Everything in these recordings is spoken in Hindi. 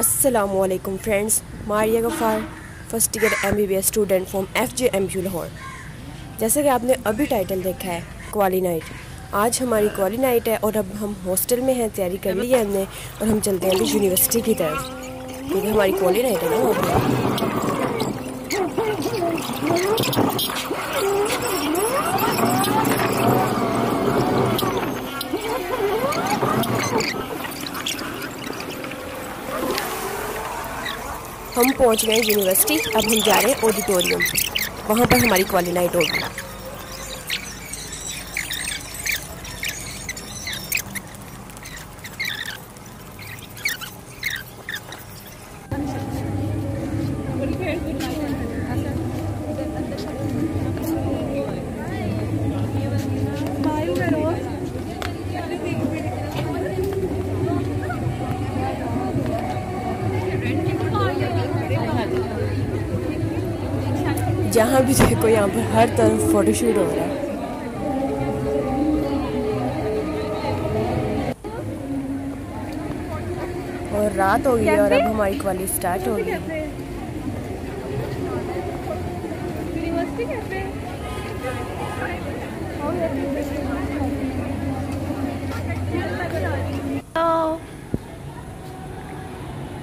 असलकुम friends Maria Ghaffar first year M B B S student from F J M U Lahore जैसे कि आपने अभी टाइटल देखा है क्वाली नाइट आज हमारी क्वाली नाइट है और अब हम हॉस्टल में हैं, तैयारी कर ली है हमने और हम चलते हैं अभी यूनिवर्सिटी की तरफ़. क्योंकि हमारी क्वाली नाइट है ना हम पहुँच गए यूनिवर्सिटी अब हम जा रहे हैं ऑडिटोरियम वहाँ पर हमारी क्वाली नाइट होगी। जहाँ भी देखो यहाँ पर हर तरफ़ फोटोशूट हो रहा है। और रात हो गई और अब हमारी क्वाली स्टार्ट हो गई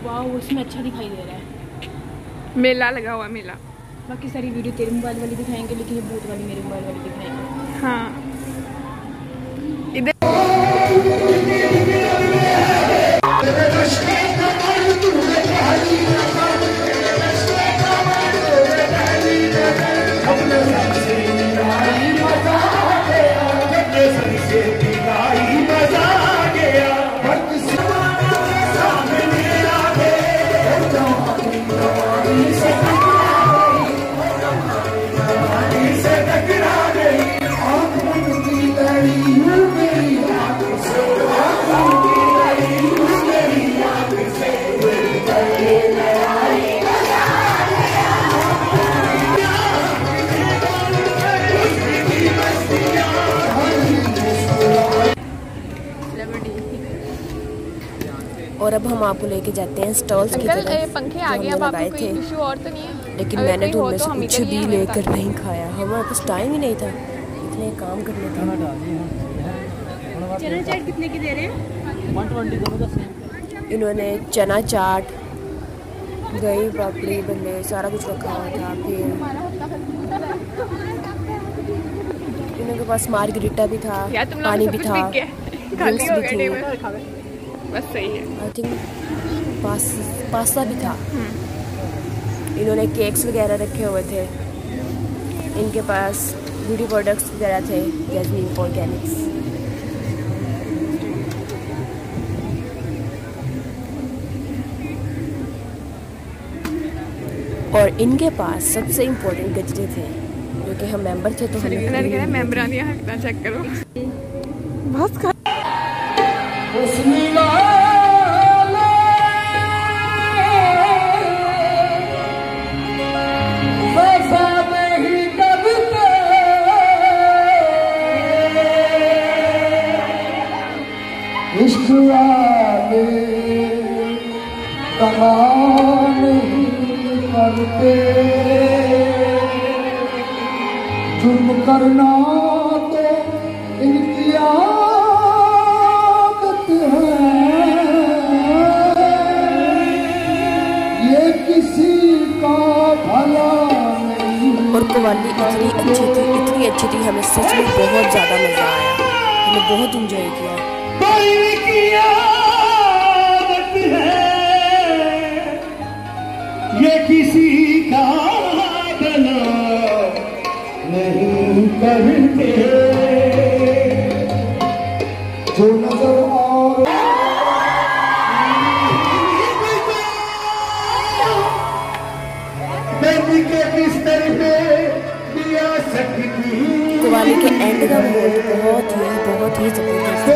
वाह उसमें अच्छा दिखाई दे रहा है। मेला लगा हुआ मेला। बाकी सारी वीडियो तेरे मोबाइल वाली दिखाएँगे, लेकिन ये भूत वाली मेरे मोबाइल वाली दिखाएँगे। हाँ। और अब हम आपको लेके जाते हैं स्टॉल्स की तरफ़ पंखे आ गए अब आपको लगाए कोई थे। इशू और तो नहीं है? लेकिन मैंने तो उनमें से कुछ भी लेकर नहीं खाया। हमारे पास टाइम ही नहीं था। इतने काम करने थे। चना चाट कितने की दे रहे हैं? इन्होंने चना चाट दही पापड़ी बल्ले सारा कुछ रखा हुआ था फिर इनके पास मार्गरीटा भी था पानी भी था ड्रिंक्स भी थी। बस सही है। आई थिंक पास पास्ता भी था। इन्होंने केक्स वगैरह रखे हुए थे। इनके पास ब्यूटी प्रोडक्ट्स वगैरह थे गैजमीन ऑर्गेनिक्स और इनके पास सबसे इम्पोर्टेंट गजरे थे क्योंकि हम मेंबर थे तो हमें मैंने कहा मेम्बरान यहाँ हकना चेक करो। बस खा इश्क वाले कमान नहीं करते जुर्म करना तो इनकी और कवाली इतनी अच्छी थी इतनी अच्छी थी हमें सच में बहुत ज़्यादा मज़ा आया। हमने बहुत इंजॉय किया। ये किसी का भला नहीं करते। के एंड का मोड बहुत ही बहुत ही ज़बरदस्त।